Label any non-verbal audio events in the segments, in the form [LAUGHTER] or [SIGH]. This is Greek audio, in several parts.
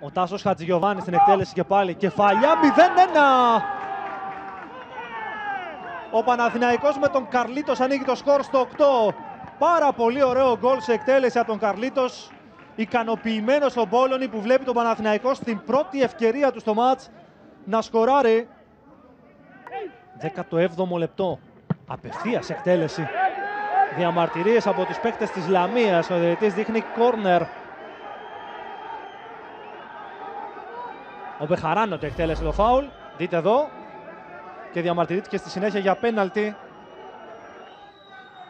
Ο Τάσος Χατζηγιοβάνης στην εκτέλεση και πάλι. Κεφαλιά 0-1. Ο Παναθηναϊκός με τον Καρλίτος ανοίγει το σκορ στο 8. Πάρα πολύ ωραίο γκολ σε εκτέλεση από τον Καρλίτος. Ικανοποιημένος ο Μπόλωνη που βλέπει τον Παναθηναϊκό στην πρώτη ευκαιρία του στο μάτς να σκοράρει. 17ο λεπτό. Απευθείας εκτέλεση. Διαμαρτυρίες από τους παίκτες της Λαμίας. Ο διαιτητής δείχνει κόρνερ. Ο Μπεχαράνο το εκτέλεσε το φάουλ. Δείτε εδώ. Και διαμαρτυρήθηκε στη συνέχεια για πέναλτι.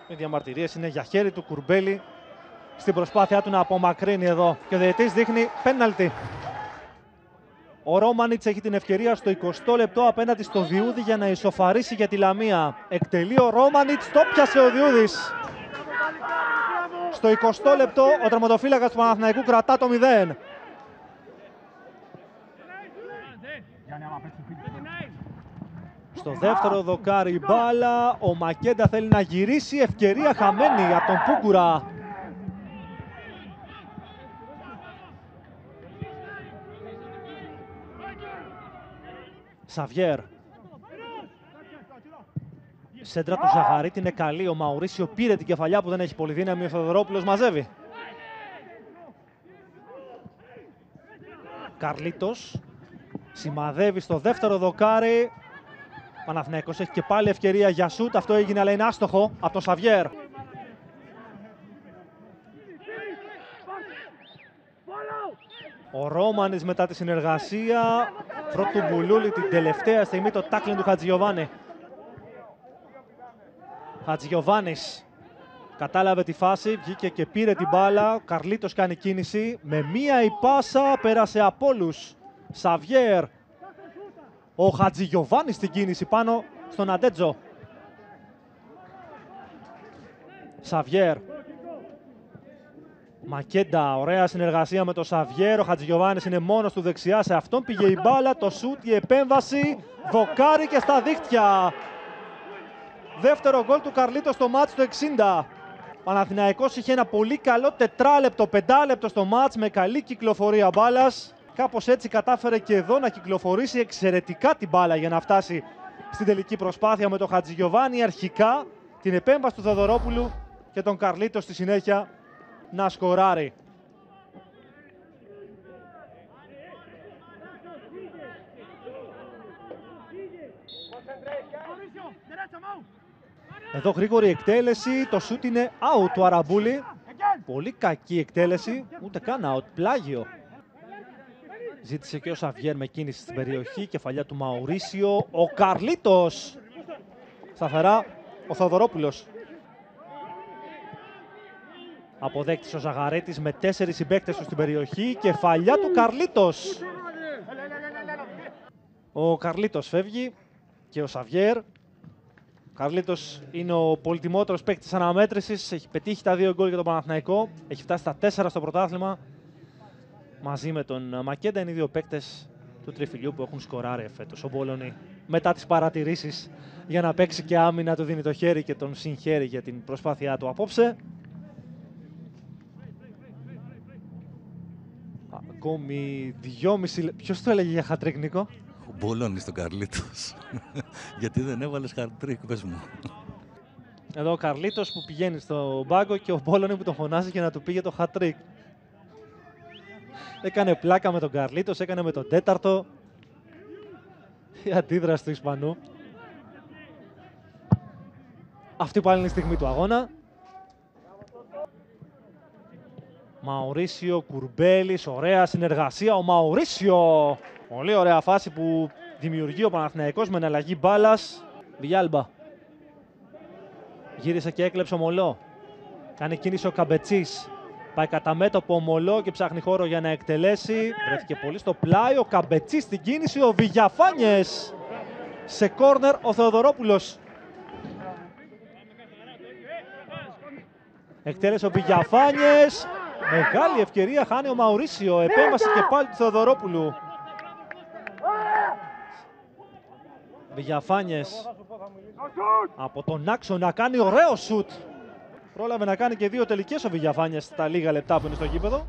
Οι διαμαρτυρίες είναι για χέρι του Κουρμπέλη στην προσπάθειά του να απομακρύνει εδώ. Και ο διαιτητής δείχνει πέναλτι. Ο Ρόμανιτς έχει την ευκαιρία στο 20 λεπτό απέναντι στο Διούδη για να ισοφαρίσει για τη Λαμία. Εκτελεί ο Ρόμανιτς, το πιάσε ο Διούδης. Στο 20 λεπτό ο τραυματοφύλακας του Παναθηναϊκού κρατά το 0. Στο δεύτερο δοκάρι η μπάλα, ο Μακέντα θέλει να γυρίσει, ευκαιρία χαμένη από τον Πούκουρα. Σαβιέρ. Σέντρα του Ζαγαρίτη είναι καλή. Ο Μαουρίσιο πήρε την κεφαλιά που δεν έχει πολύ δύναμη. Ο Θεοδωρόπουλος μαζεύει. Καρλίτος σημαδεύει στο δεύτερο δοκάρι. Παναθηναϊκός έχει και πάλι ευκαιρία για σούτ. Αυτό έγινε αλλά είναι άστοχο από τον Σαβιέρ. Ο Ρόμανης μετά τη συνεργασία. Πρώτου Μπουλούλη την τελευταία στιγμή το τάκλιν του Χατζιωβάνη. Χατζιωβάνης κατάλαβε τη φάση, βγήκε και πήρε την μπάλα. Ο Καρλίτος κάνει κίνηση. Με μία η πάσα πέρασε από όλους. Σαβιέρ. Ο Χατζιωβάνης στην κίνηση πάνω στον Αντέτζο. Σαβιέρ Μακέντα, ωραία συνεργασία με τον Σαβιέρο. Χατζηγιοβάνης είναι μόνος του δεξιά. Σε αυτόν πήγε η μπάλα, το σούτ, η επέμβαση. Δοκάρι και στα δίχτυα. Δεύτερο γκολ του Καρλίτο στο μάτς το 60. Παναθηναϊκός είχε ένα πολύ καλό τετράλεπτο, πεντάλεπτο στο μάτς με καλή κυκλοφορία μπάλας. Κάπως έτσι κατάφερε και εδώ να κυκλοφορήσει εξαιρετικά την μπάλα για να φτάσει στην τελική προσπάθεια με τον Χατζηγιοβάνη. Αρχικά την επέμβαση του Θεοδωρόπουλου και τον Καρλίτο στη συνέχεια να σκοράρει. Εδώ γρήγορη εκτέλεση, το σούτ είναι out του Αραμπούλη. Πολύ κακή εκτέλεση, ούτε καν out, πλάγιο. Ζήτησε και ο Σαβιέρ με κίνηση στην περιοχή, κεφαλιά του Μαουρίσιο. Ο Καρλίτος. Σταθερά ο Θοδωρόπουλος. Αποδέκτης ο Ζαγαρέτης με τέσσερις συμπαίκτες του στην περιοχή. Κεφαλιά του Καρλίτος. Ο Καρλίτος φεύγει και ο Σαβιέρ. Ο Καρλίτος είναι ο πολυτιμότερος παίκτης αναμέτρησης. Έχει πετύχει τα δύο γκολ για τον Παναθηναϊκό. Έχει φτάσει στα τέσσερα στο πρωτάθλημα. Μαζί με τον Μακέντα είναι οι δύο παίκτες του τριφυλιού που έχουν σκοράρει φέτος. Ο Μπόλονι μετά τις παρατηρήσεις για να παίξει και άμυνα του δίνει το χέρι και τον συγχαίρει για την προσπάθειά του απόψε. Ακόμη δυόμιση λεπτά. Ποιος το έλεγε για χατ τρικ, Νίκο; Ο Μπόλονι στον Καρλίτος. [LAUGHS] Γιατί δεν έβαλες χατ τρικ, πες μου. Εδώ ο Καρλίτος που πηγαίνει στο μπάγκο και ο Μπόλονι που τον φωνάζει για να του πήγε το χατ τρικ. Έκανε πλάκα με τον Καρλίτος, έκανε με τον τέταρτο. Η αντίδραση του Ισπανού. Αυτή πάλι είναι η στιγμή του αγώνα. Μαουρίσιο Κουρμπέλης, ωραία συνεργασία. Ο Μαουρίσιο, πολύ ωραία φάση που δημιουργεί ο Παναθηναϊκός με εναλλαγή μπάλας. Βιάλμπα. Γύρισε και έκλεψε ο Μολό. Κάνει κίνηση ο Καμπετσής. Πάει κατά μέτωπο ο Μολό και ψάχνει χώρο για να εκτελέσει. Βρέθηκε πολύ στο πλάι. Ο Καμπετσής στην κίνηση. Ο Βηγιαφάνιες. Σε κόρνερ ο Θεοδωρόπουλος. Εκτέλεσε ο Βηγιαφάνιες. Μεγάλη ευκαιρία χάνει ο Μαουρίσιο. Επέμβαση και πάλι του Θεοδωρόπουλου. Βηγιαφάνιες από τον άξονα κάνει ωραίο σουτ. Πρόλαβε να κάνει και δύο τελικές ο Βηγιαφάνιες στα λίγα λεπτά που είναι στο γήπεδο.